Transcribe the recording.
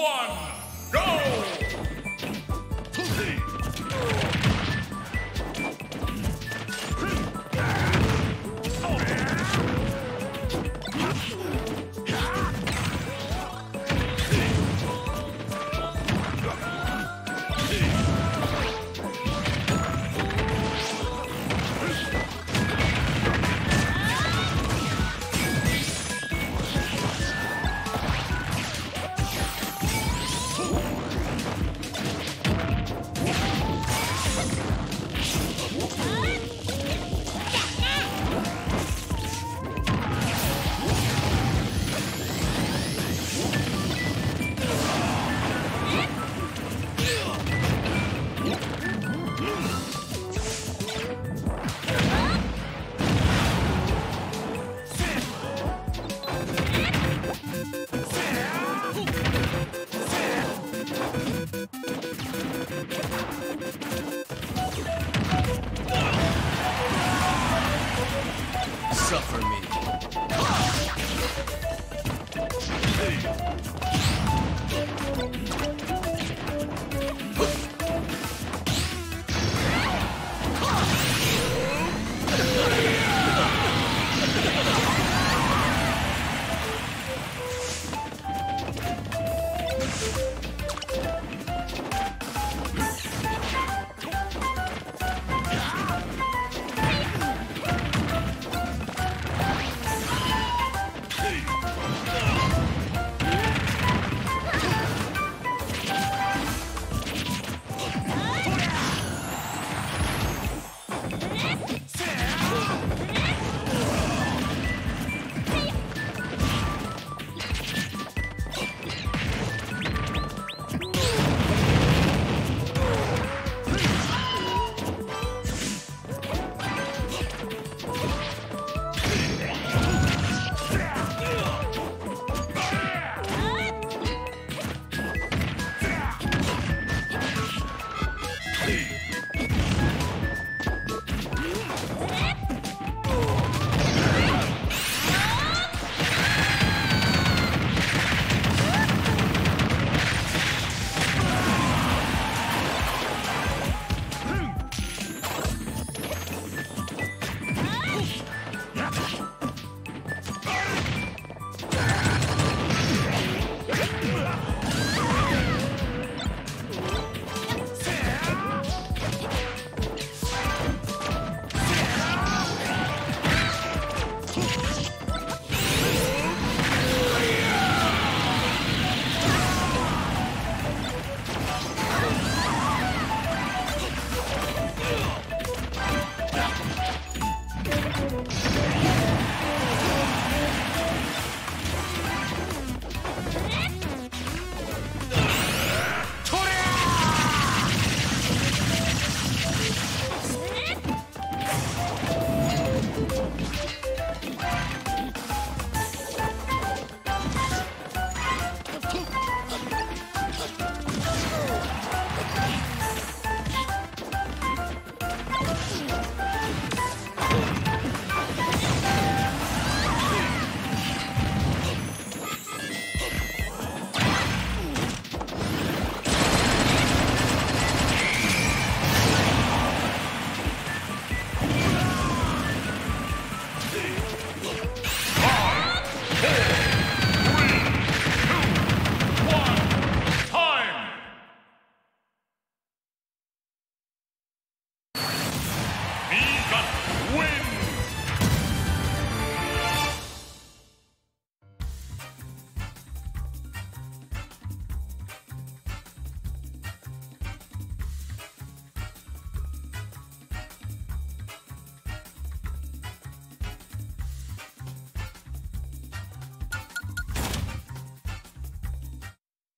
one. Suffer me. Hey.